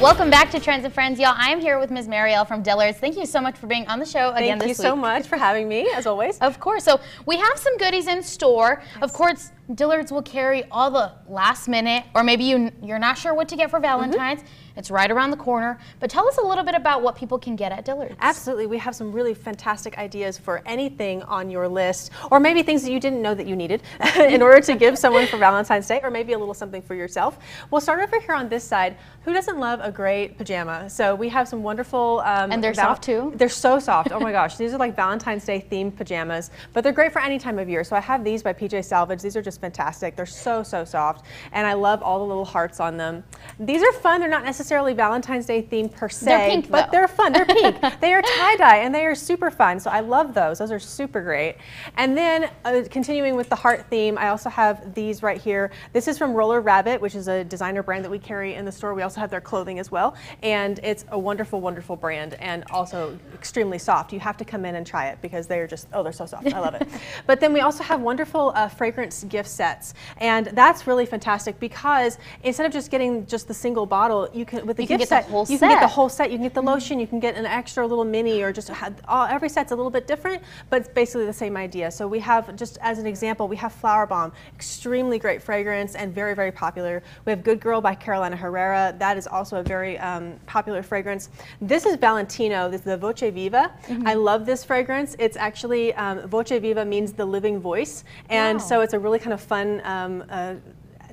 Welcome back to Trends and Friends, y'all. I am here with Ms. Marielle from Dillard's. Thank you so much for being on the show again Thank this you so much for having me, as always. Of course. So we have some goodies in store. Of course, Dillard's will carry all the last minute, or maybe you, you're not sure what to get for Valentine's. It's right around the corner. But tell us a little bit about what people can get at Dillard's. Absolutely, we have some really fantastic ideas for anything on your list, or maybe things that you didn't know that you needed in order to give someone for Valentine's Day, or maybe a little something for yourself. We'll start over here on this side. Who doesn't love a great pajama? So we have some wonderful. Um, And they're soft, too? They're so soft. Oh my gosh, these are like Valentine's Day themed pajamas, but they're great for any time of year. So I have these by PJ Salvage. These are just fantastic. They're so so soft, and I love all the little hearts on them. These are fun. They're not necessarily Valentine's Day themed per se, They're pink, but though. they're fun. They're pink. they are tie dye and they are super fun. So I love those. Those are super great. And then uh, continuing with the heart theme, I also have these right here. This is from Roller Rabbit, which is a designer brand that we carry in the store. We also have their clothing as well, and it's a wonderful, wonderful brand and also extremely soft. You have to come in and try it because they are just oh, they're so soft. I love it. but then we also have wonderful uh, fragrance gift sets, and that's really fantastic because instead of just getting just the single bottle, you can with the You gift the set whole you can get the whole set. You can get the lotion, you can get an extra little mini, or just had, all, every set's a little bit different, but it's basically the same idea. So we have, just as an example, we have Flower Bomb, extremely great fragrance and very, very popular. We have Good Girl by Carolina Herrera. That is also a very um, popular fragrance. This is Valentino. This is the Voce Viva. Mm-hmm. I love this fragrance. It's actually um, Voce Viva means the living voice, and Wow. so it's a really kind of fun. Um, uh,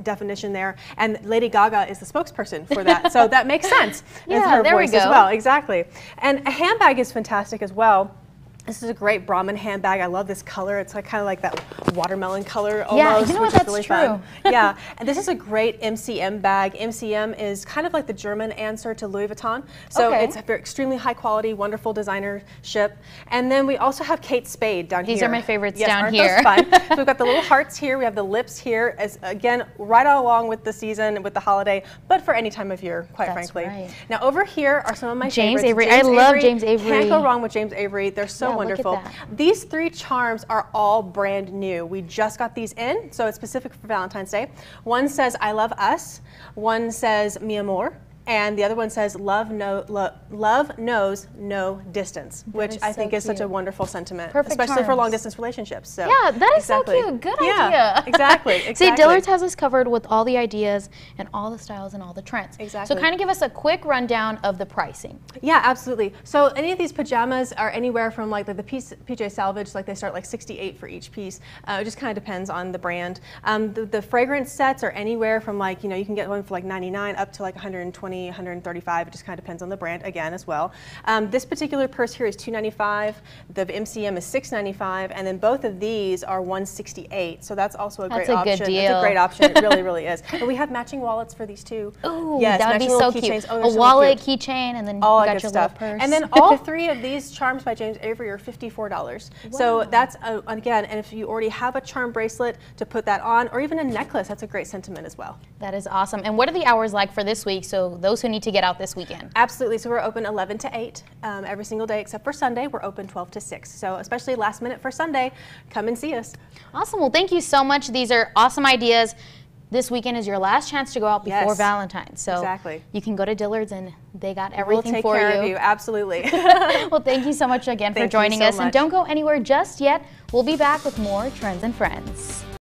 definition there and Lady Gaga is the spokesperson for that so that makes sense. Yeah, her there we voice as well exactly. And a handbag is fantastic as well this is a great Brahmin handbag. I love this color. It's like kind of like that watermelon color almost, Yeah, you know what, is really that's fun. yeah, and this is a great MCM bag. MCM is kind of like the German answer to Louis Vuitton. So Okay. it's extremely high quality, wonderful designership. And then we also have Kate Spade down These here. These are my favorites yes, down aren't here. Those fun? so we've got the little hearts here. We have the lips here. As again, right along with the season, with the holiday, but for any time of year, quite That's frankly. right. Now over here are some of my James favorites. Avery. I love James Avery. Can't go wrong with James Avery. They're so Yeah, wonderful. These three charms are all brand new. We just got these in, so it's specific for Valentine's Day. One says "I love us," one says "Mi amor," and the other one says "Love no lo, love knows no distance," which I so think is such a wonderful sentiment, Perfect especially for long distance relationships. So Yeah, that is exactly. so cute. Good Yeah, idea. exactly. exactly. See, Dillard's has us covered with all the ideas and all the styles and all the trends. Exactly. So kind of give us a quick rundown of the pricing. Yeah, absolutely. So any of these pajamas are anywhere from like the, the piece, PJ Salvage, like they start like 68 for each piece. Uh, it just kind of depends on the brand. Um, the, the fragrance sets are anywhere from like, you know, you can get one for like 99 up to like 120, 135. It just kind of depends on the brand again as well. Um, this particular purse here is 295. The MCM is 695, and then both of these are 168. So that's also a That's great a good option. It's deal. a great option. It really, really is. And we have matching wallets for these too. Ooh, yes, that would be so cute. Oh, a so wallet, keychain, and then all you got good your stuff. purse. And then all three of these charms by James Avery are fifty-four dollars. So that's a, again, and if you already have a charm bracelet to put that on, or even a necklace, that's a great sentiment as well. that is awesome. And what are the hours like for this week? So those who need to get out this weekend. Absolutely. So we're open 11 to 8 um, every single day, except for Sunday. We're open 12 to 6. So especially last minute for Sunday, come and see us. Awesome. Well, thank you so much. These are awesome ideas. This weekend is your last chance to go out before Yes. Valentine's. So Exactly. you can go to Dillard's and they got We'll everything take for you. you. Absolutely. well, thank you so much again for Thank you joining so us. And don't go anywhere just yet. We'll be back with more Trends and Friends.